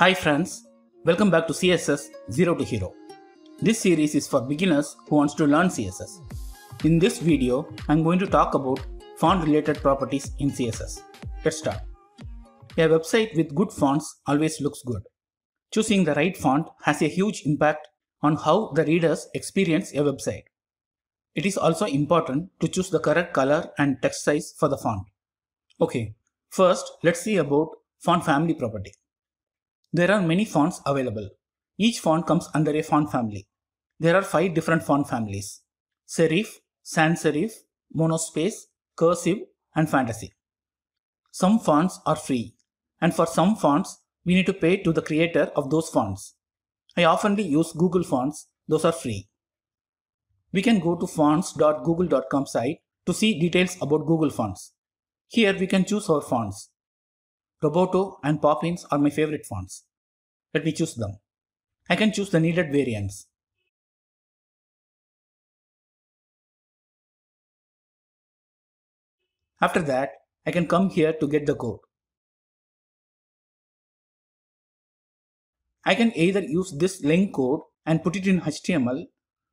Hi friends, welcome back to CSS 0 to Hero. This series is for beginners who wants to learn CSS. In this video, I'm going to talk about font related properties in CSS. Let's start. A website with good fonts always looks good. Choosing the right font has a huge impact on how the readers experience a website. It is also important to choose the correct color and text size for the font. Okay, first let's see about font family property. There are many fonts available. Each font comes under a font family. There are five different font families. Serif, sans serif, monospace, cursive and fantasy. Some fonts are free and for some fonts we need to pay to the creator of those fonts. I oftenly use Google Fonts, those are free. We can go to fonts.google.com site to see details about Google Fonts. Here we can choose our fonts. Roboto and Poppins are my favorite fonts. Let me choose them. I can choose the needed variants. After that, I can come here to get the code. I can either use this link code and put it in HTML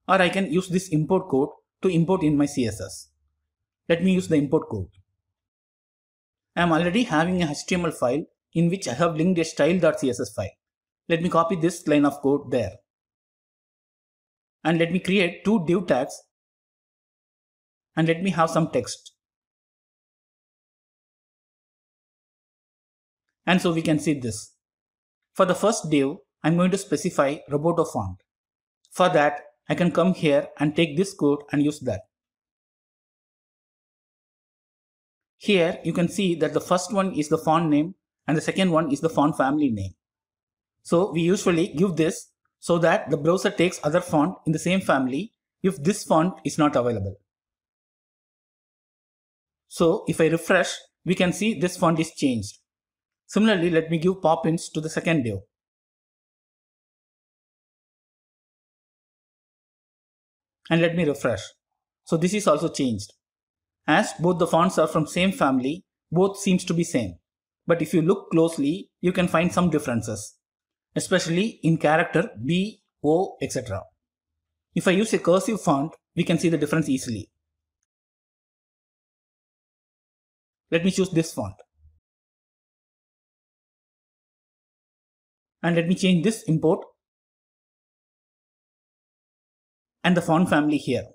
or I can use this import code to import in my CSS. Let me use the import code. I am already having a HTML file in which I have linked a style.css file. Let me copy this line of code there. And let me create two div tags and let me have some text. And so we can see this. For the first div, I'm going to specify Roboto font. For that, I can come here and take this code and use that. Here you can see that the first one is the font name and the second one is the font family name. So we usually give this so that the browser takes other font in the same family if this font is not available. So if I refresh, we can see this font is changed. Similarly, let me give Poppins to the second div. And let me refresh. So this is also changed. As both the fonts are from same family, both seems to be same. But if you look closely, you can find some differences, especially in character B, O, etc. If I use a cursive font, we can see the difference easily. Let me choose this font. And let me change this import and the font family here.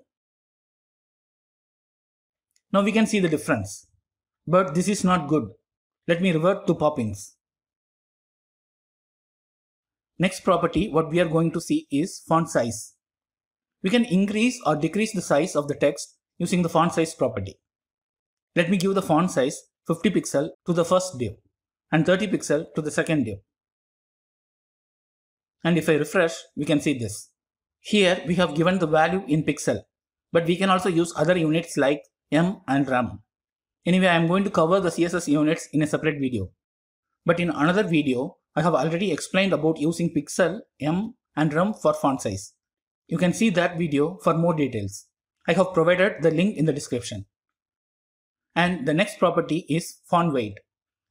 Now we can see the difference. But this is not good. Let me revert to Poppins. Next property what we are going to see is font size. We can increase or decrease the size of the text using the font size property. Let me give the font size 50 pixel to the first div and 30 pixel to the second div. And if I refresh, we can see this. Here we have given the value in pixel, but we can also use other units like em and rem. Anyway, I am going to cover the CSS units in a separate video. But in another video, I have already explained about using pixel, em and rem for font size. You can see that video for more details. I have provided the link in the description. And the next property is font weight.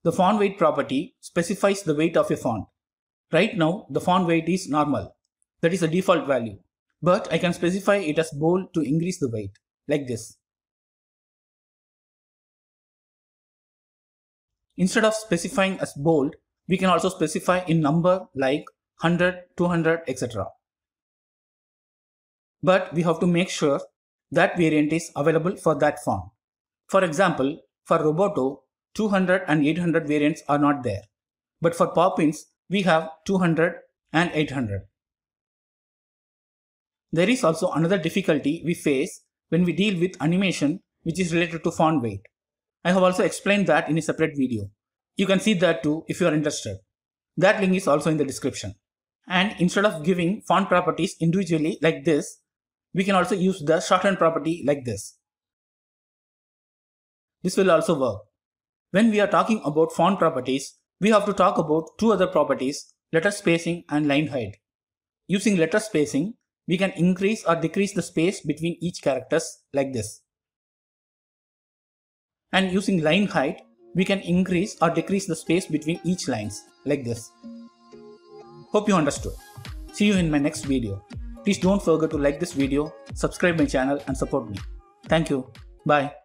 The font weight property specifies the weight of a font. Right now, the font weight is normal. That is the default value. But I can specify it as bold to increase the weight, like this. Instead of specifying as bold, we can also specify in number like 100, 200, etc. But we have to make sure that variant is available for that font. For example, for Roboto, 200 and 800 variants are not there. But for Poppins, we have 200 and 800. There is also another difficulty we face when we deal with animation which is related to font weight. I have also explained that in a separate video. You can see that too if you are interested. That link is also in the description. And instead of giving font properties individually like this, we can also use the shorthand property like this. This will also work. When we are talking about font properties, we have to talk about two other properties, letter spacing and line height. Using letter spacing, we can increase or decrease the space between each characters like this. And using line height, we can increase or decrease the space between each lines like this. Hope you understood. See you in my next video. Please don't forget to like this video, subscribe my channel and support me. Thank you. Bye.